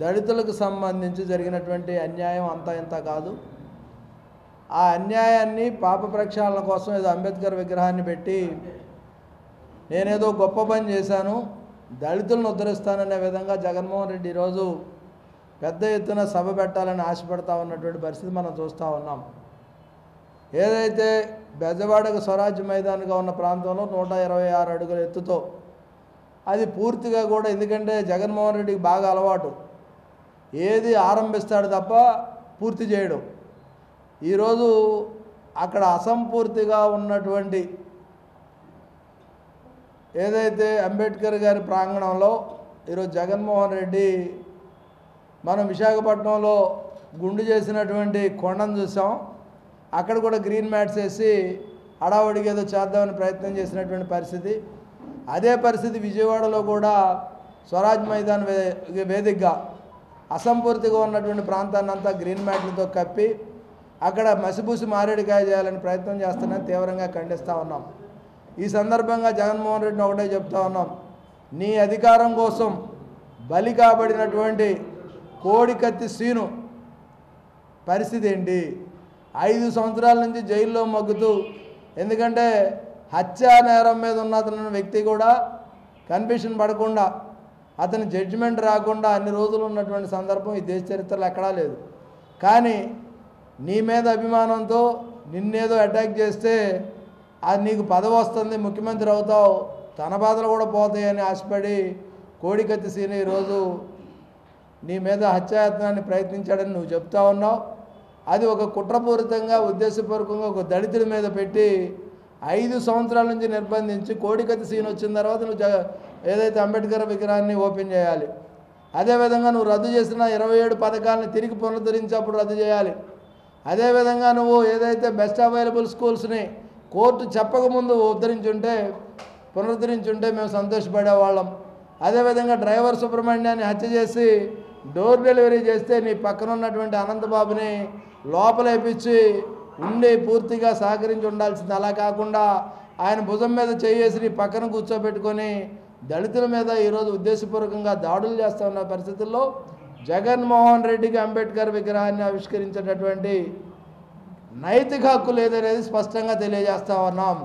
దళితులకు సంబంధించి జరిగినటువంటి అన్యాయం అంతా ఇంత కాదు. ఆ అన్యాయాన్ని పాప ప్రక్షాళన కోసం ఏదో అంబేద్కర్ విగ్రహాన్ని పెట్టి నేనేదో గొప్ప పని చేశాను దళితులను ఉద్ధరిస్తాననే విధంగా జగన్మోహన్ రెడ్డి ఈరోజు పెద్ద ఎత్తున సభ పెట్టాలని ఆశపడతా ఉన్నటువంటి పరిస్థితి మనం చూస్తూ ఉన్నాం. ఏదైతే బెజవాడకు స్వరాజ్య మైదానంగా ఉన్న ప్రాంతంలో నూట ఇరవై ఆరు అడుగుల ఎత్తుతో అది పూర్తిగా కూడా ఎందుకంటే జగన్మోహన్ రెడ్డికి బాగా అలవాటు. ఏది ఆరంభిస్తాడు తప్ప పూర్తి చేయడం. ఈరోజు అక్కడ అసంపూర్తిగా ఉన్నటువంటి ఏదైతే అంబేద్కర్ గారి ప్రాంగణంలో ఈరోజు జగన్మోహన్ రెడ్డి మనం విశాఖపట్నంలో గుండు చేసినటువంటి కొండను చూసాం. అక్కడ కూడా గ్రీన్ మ్యాట్స్ వేసి హడావుడికి ఏదో చేద్దామని ప్రయత్నం చేసినటువంటి పరిస్థితి. అదే పరిస్థితి విజయవాడలో కూడా స్వరాజ్ మైదాన్ వే వేదికగా అసంపూర్తిగా ఉన్నటువంటి ప్రాంతాన్ని అంతా గ్రీన్ మ్యాట్లతో కప్పి అక్కడ మసిబూసి మారేడుకాయ చేయాలని ప్రయత్నం చేస్తున్నాం తీవ్రంగా ఖండిస్తూ ఉన్నాం. ఈ సందర్భంగా జగన్మోహన్ రెడ్డిని ఒకటే చెప్తా ఉన్నాం. నీ అధికారం కోసం బలి కాబడినటువంటి కోడికత్తి సీను పరిస్థితి ఏంటి? ఐదు సంవత్సరాల నుంచి జైల్లో మగ్గుతూ ఎందుకంటే హత్యా నేరం మీద ఉన్న వ్యక్తి కూడా కన్ఫ్యూషన్ పడకుండా అతని జడ్జిమెంట్ రాకుండా అన్ని రోజులు ఉన్నటువంటి సందర్భం ఈ దేశ చరిత్రలో ఎక్కడా లేదు. కానీ నీ మీద అభిమానంతో నిన్నేదో అటాక్ చేస్తే అది నీకు పదవి వస్తుంది ముఖ్యమంత్రి అవుతావు తన బాధలు కూడా పోతాయని ఆశపడి కోడికత్తి సీని ఈరోజు నీ మీద హత్యాయత్నాన్ని ప్రయత్నించాడని నువ్వు చెప్తా ఉన్నావు. అది ఒక కుట్రపూరితంగా ఉద్దేశపూర్వకంగా ఒక దళితుడి మీద పెట్టి ఐదు సంవత్సరాల నుంచి నిర్బంధించి కోడికత్తి సీన్ వచ్చిన తర్వాత నువ్వు ఏదైతే అంబేద్కర్ విగ్రహాన్ని ఓపెన్ చేయాలి అదేవిధంగా నువ్వు రద్దు చేసిన ఇరవై ఏడు పథకాలను తిరిగి పునరుద్ధరించేప్పుడు రద్దు చేయాలి. అదేవిధంగా నువ్వు ఏదైతే బెస్ట్ అవైలబుల్ స్కూల్స్ని కోర్టు చెప్పకముందు ఉద్ధరించుంటే పునరుద్ధరించుంటే మేము సంతోషపడేవాళ్ళం. అదేవిధంగా డ్రైవర్ సుబ్రహ్మణ్యాన్ని హత్య చేసి డోర్ డెలివరీ చేస్తే నీ పక్కన ఉన్నటువంటి అనంతబాబుని లోపలేపించి ఉండే పూర్తిగా సహకరించి ఉండాల్సింది. అలా కాకుండా ఆయన భుజం మీద చేయేసి పక్కన కూర్చోబెట్టుకొని దళితుల మీద ఈరోజు ఉద్దేశపూర్వకంగా దాడులు చేస్తూ ఉన్న పరిస్థితుల్లో జగన్మోహన్ రెడ్డికి అంబేద్కర్ విగ్రహాన్ని ఆవిష్కరించేటటువంటి నైతిక హక్కు లేదనేది స్పష్టంగా తెలియజేస్తా ఉన్నాం.